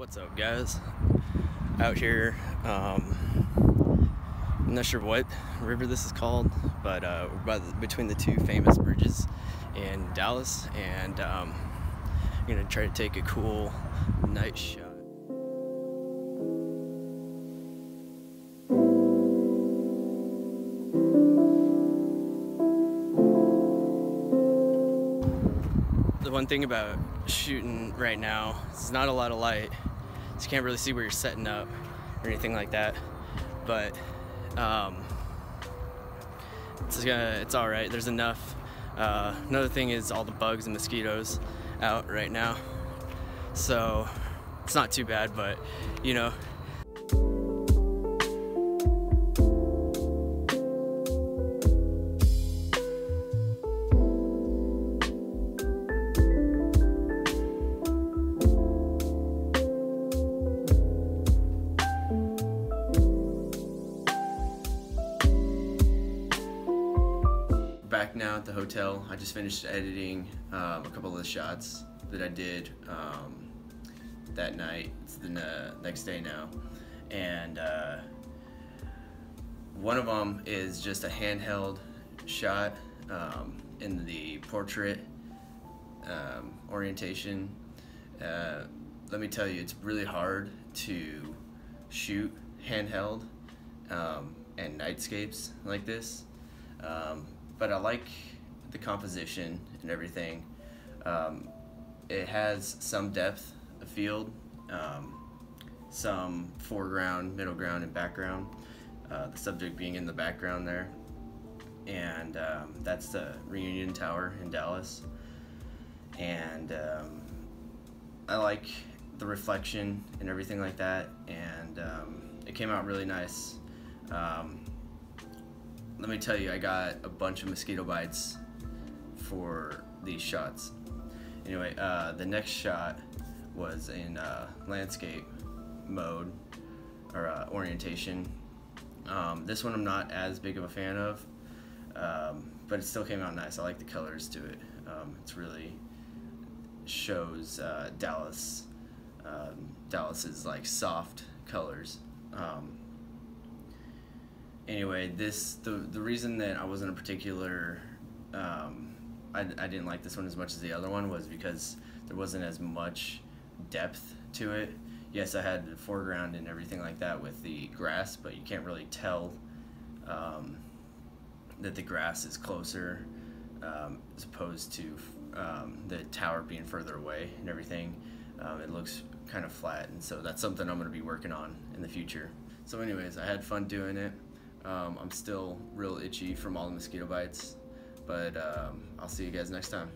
What's up, guys? Out here, um, I'm not sure what river this is called, but uh, by the, between the two famous bridges in Dallas, and um, I'm gonna try to take a cool night shot. The one thing about shooting right now is not a lot of light, so you can't really see where you're setting up or anything like that. But um, it's gonna, it's all right. There's enough. Uh, another thing is all the bugs and mosquitoes out right now, so it's not too bad. But you know, back now at the hotel. I just finished editing um, a couple of the shots that I did um, that night. It's the ne- next day now, and uh, one of them is just a handheld shot um, in the portrait um, orientation. Uh, let me tell you, it's really hard to shoot handheld um, and nightscapes like this. Um, but I like the composition and everything. Um, it has some depth of field, um, some foreground, middle ground, and background. Uh, the subject being in the background there. And um, that's the Reunion Tower in Dallas. And um, I like the reflection and everything like that. And um, it came out really nice. Um, let me tell you, I got a bunch of mosquito bites for these shots. Anyway, uh, the next shot was in uh, landscape mode or uh, orientation. Um, this one I'm not as big of a fan of, um, but it still came out nice. I like the colors to it. Um, it's really shows uh, Dallas, um, Dallas's like soft colors. Anyway, this the the reason that I wasn't a particular um, I, I didn't like this one as much as the other one was because there wasn't as much depth to it. Yes, I had the foreground and everything like that with the grass, but you can't really tell um, that the grass is closer um, as opposed to um, the tower being further away and everything. Um, it looks kind of flat, and so that's something I'm going to be working on in the future. So, anyways, I had fun doing it. Um, I'm still real itchy from all the mosquito bites, but um, I'll see you guys next time.